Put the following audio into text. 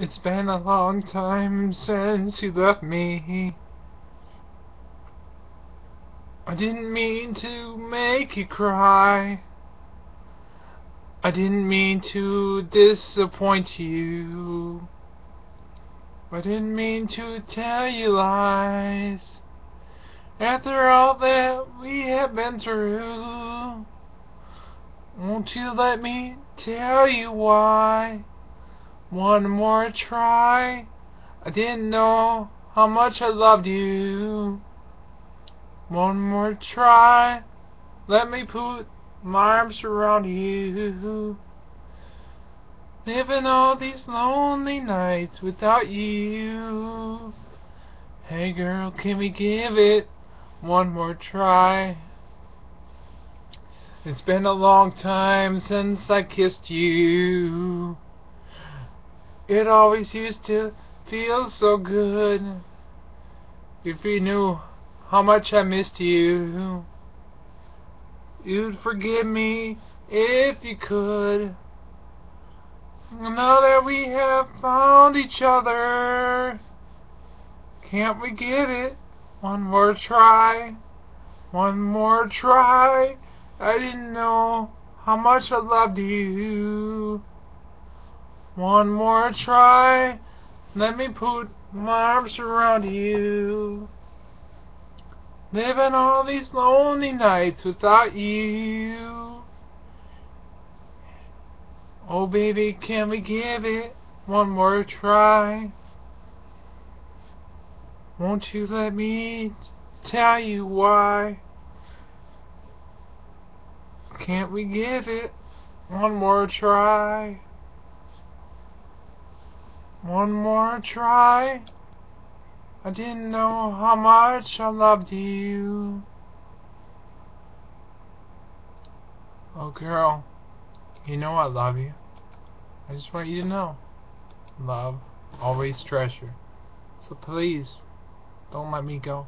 It's been a long time since you left me. I didn't mean to make you cry. I didn't mean to disappoint you. I didn't mean to tell you lies. After all that we have been through, won't you let me tell you why? One more try. I didn't know how much I loved you. One more try. Let me put my arms around you. Living all these lonely nights without you. Hey girl, can we give it one more try? It's been a long time since I kissed you. It always used to feel so good. If you knew how much I missed you You'd forgive me if you could. Now that we have found each other Can't we give it one more try? One more try. I didn't know how much I loved you one more try. Let me put my arms around you. Living all these lonely nights without you. Oh baby, can we give it one more try? Won't you let me tell you why? Can't we give it one more try? One more try. I didn't know how much I loved you. Oh girl, you know I love you. I just want you to know. Love, always treasure. So please, don't let me go.